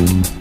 Boom.